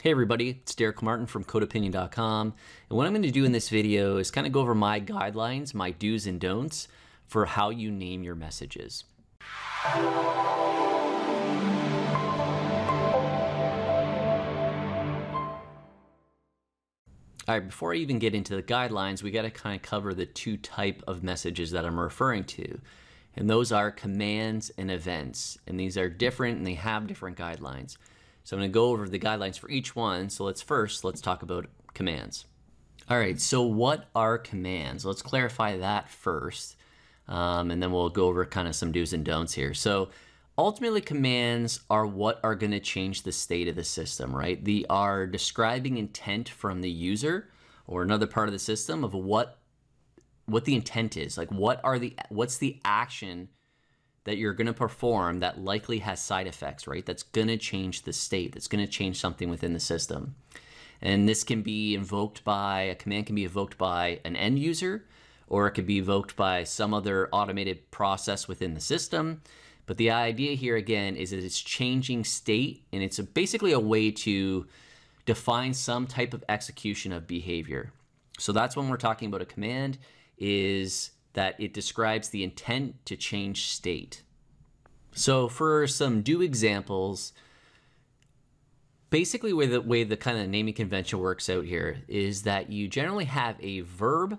Hey everybody, it's Derek Comartin from CodeOpinion.com and what I'm going to do in this video is kind of go over my guidelines, my do's and don'ts for how you name your messages. All right, before I even get into the guidelines, we got to kind of cover the two type of messages that I'm referring to. And those are commands and events. And these are different and they have different guidelines. So I'm going to go over the guidelines for each one. So let's first, let's talk about commands. All right, so what are commands? Let's clarify that first. Um, and then we'll go over kind of some do's and don'ts here. So ultimately commands are what are going to change the state of the system, right? They are describing intent from the user or another part of the system of what what the intent is. Like what are the what's the action that you're going to perform that likely has side effects, right? That's going to change the state, that's going to change something within the system. And this can be invoked by, a command can be invoked by an end user, or it could be invoked by some other automated process within the system. But the idea here again is that it's changing state and it's a, basically a way to define some type of execution of behavior. So that's when we're talking about a command is that it describes the intent to change state. So for some do examples, basically where the way the kind of naming convention works out here is that you generally have a verb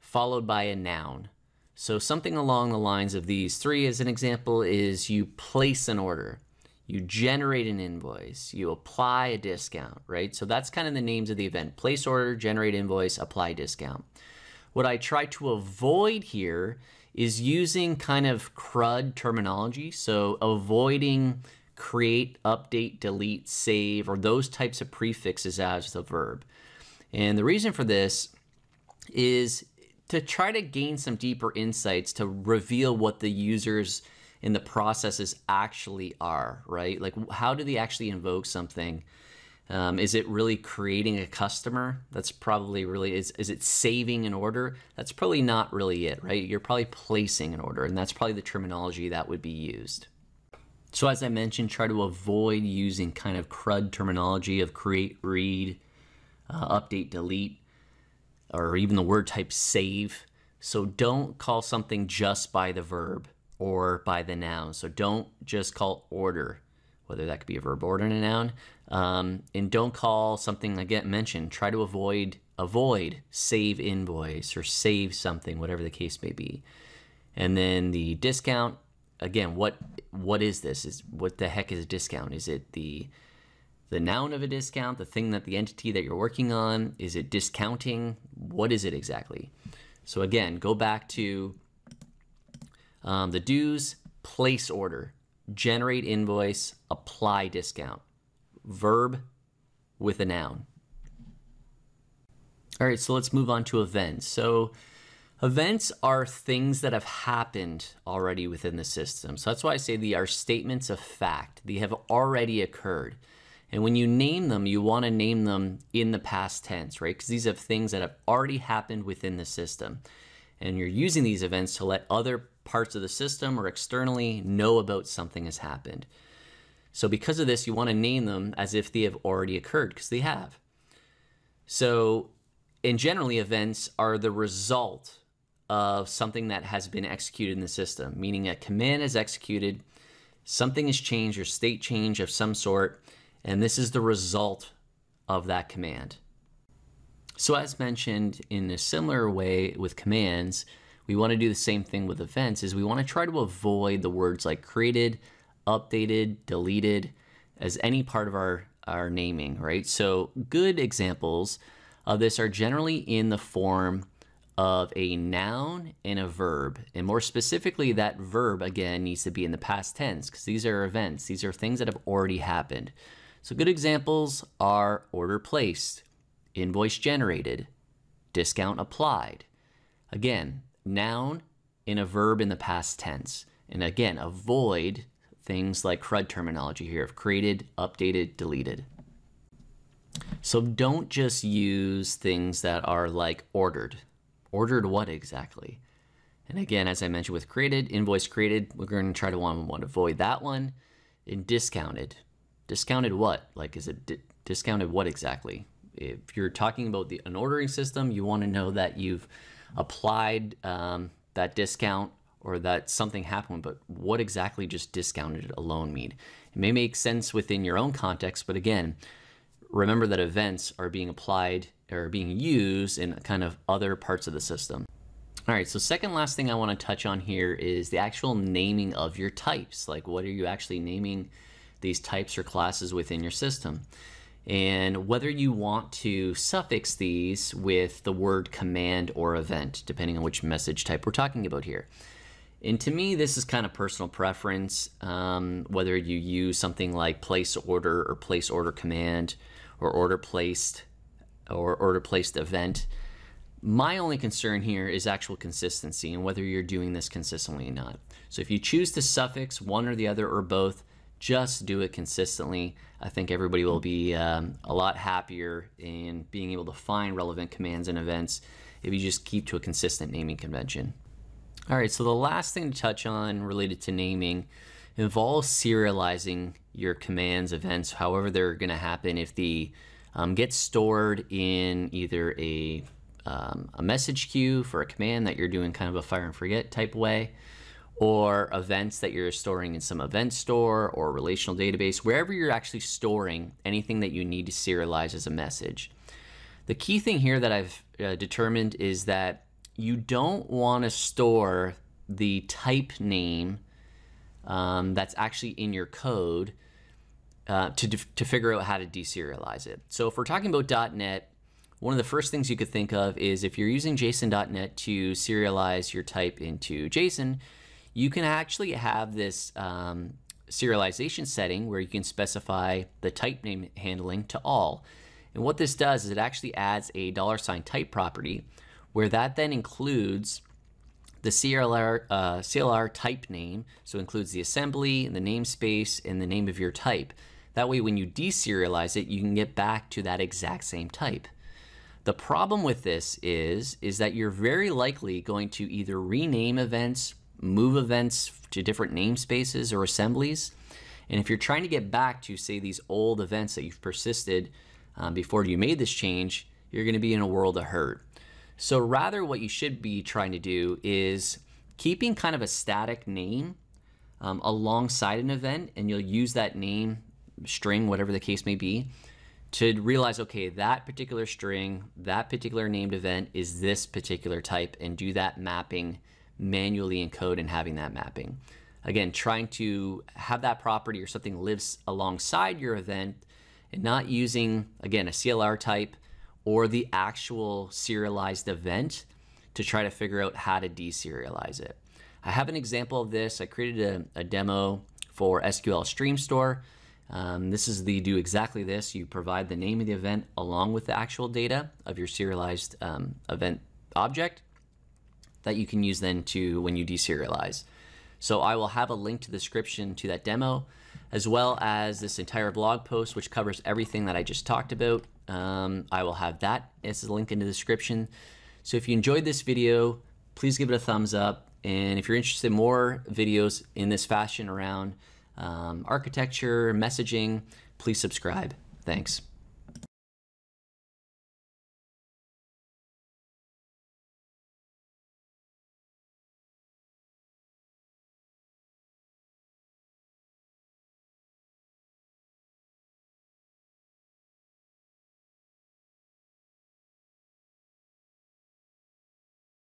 followed by a noun. So something along the lines of these three as an example is you place an order, you generate an invoice, you apply a discount, right? So that's kind of the names of the event. Place order, generate invoice, apply discount. What I try to avoid here is using kind of CRUD terminology. So avoiding create, update, delete, save, or those types of prefixes as the verb. And the reason for this is to try to gain some deeper insights to reveal what the users in the processes actually are, right? Like how do they actually invoke something? Um, is it really creating a customer? That's probably really, is, is it saving an order? That's probably not really it, right? You're probably placing an order, and that's probably the terminology that would be used. So as I mentioned, try to avoid using kind of CRUD terminology of create, read, uh, update, delete, or even the word type save. So don't call something just by the verb or by the noun. So don't just call order whether that could be a verb or a noun. Um, and don't call something I get mentioned. Try to avoid avoid save invoice or save something, whatever the case may be. And then the discount. Again, what what is this? Is what the heck is a discount? Is it the the noun of a discount, the thing that the entity that you're working on? Is it discounting? What is it exactly? So again, go back to um, the do's place order generate invoice, apply discount. Verb with a noun. All right, so let's move on to events. So events are things that have happened already within the system. So that's why I say they are statements of fact. They have already occurred. And when you name them, you want to name them in the past tense, right? Because these are things that have already happened within the system. And you're using these events to let other parts of the system or externally know about something has happened. So because of this, you want to name them as if they have already occurred because they have. So and generally events are the result of something that has been executed in the system, meaning a command is executed, something has changed or state change of some sort, and this is the result of that command. So as mentioned in a similar way with commands, we want to do the same thing with events is we want to try to avoid the words like created, updated, deleted as any part of our, our naming, right? So good examples of this are generally in the form of a noun and a verb. And more specifically, that verb, again, needs to be in the past tense because these are events. These are things that have already happened. So good examples are order placed, invoice generated, discount applied. Again, noun in a verb in the past tense. And again, avoid things like CRUD terminology here of created, updated, deleted. So don't just use things that are like ordered. Ordered what exactly? And again, as I mentioned with created, invoice created, we're going to try to want, want to avoid that one. And discounted. Discounted what? Like, is it Discounted what exactly? If you're talking about the an ordering system, you want to know that you've applied um, that discount or that something happened, but what exactly just discounted alone mean? It may make sense within your own context, but again, remember that events are being applied or being used in kind of other parts of the system. All right, so second last thing I want to touch on here is the actual naming of your types. Like what are you actually naming these types or classes within your system? And whether you want to suffix these with the word command or event, depending on which message type we're talking about here. And to me, this is kind of personal preference, um, whether you use something like place order or place order command or order placed or order placed event. My only concern here is actual consistency and whether you're doing this consistently or not. So if you choose to suffix one or the other or both, just do it consistently. I think everybody will be um, a lot happier in being able to find relevant commands and events if you just keep to a consistent naming convention. All right, so the last thing to touch on related to naming involves serializing your commands, events, however they're going to happen. If the um, get stored in either a um, a message queue for a command that you're doing kind of a fire and forget type way, or events that you're storing in some event store or relational database, wherever you're actually storing anything that you need to serialize as a message. The key thing here that I've uh, determined is that you don't want to store the type name um, that's actually in your code uh, to, to figure out how to deserialize it. So if we're talking about .NET, one of the first things you could think of is if you're using JSON.NET to serialize your type into JSON, you can actually have this um, serialization setting where you can specify the type name handling to all. And what this does is it actually adds a dollar sign type property where that then includes the CLR, uh, CLR type name, so includes the assembly, the namespace, and the name of your type. That way, when you deserialize it, you can get back to that exact same type. The problem with this is, is that you're very likely going to either rename events, move events to different namespaces or assemblies. And if you're trying to get back to, say, these old events that you've persisted um, before you made this change, you're going to be in a world of hurt. So rather what you should be trying to do is keeping kind of a static name um, alongside an event, and you'll use that name string, whatever the case may be, to realize, okay, that particular string, that particular named event is this particular type and do that mapping manually in code and having that mapping. Again, trying to have that property or something lives alongside your event and not using, again, a CLR type or the actual serialized event to try to figure out how to deserialize it. I have an example of this. I created a, a demo for SQL Stream Store. Um, this is the do exactly this. You provide the name of the event along with the actual data of your serialized um, event object that you can use then to when you deserialize. So I will have a link to the description to that demo, as well as this entire blog post, which covers everything that I just talked about. Um, I will have that as a link in the description. So if you enjoyed this video, please give it a thumbs up. And if you're interested in more videos in this fashion around um, architecture, messaging, please subscribe. Thanks.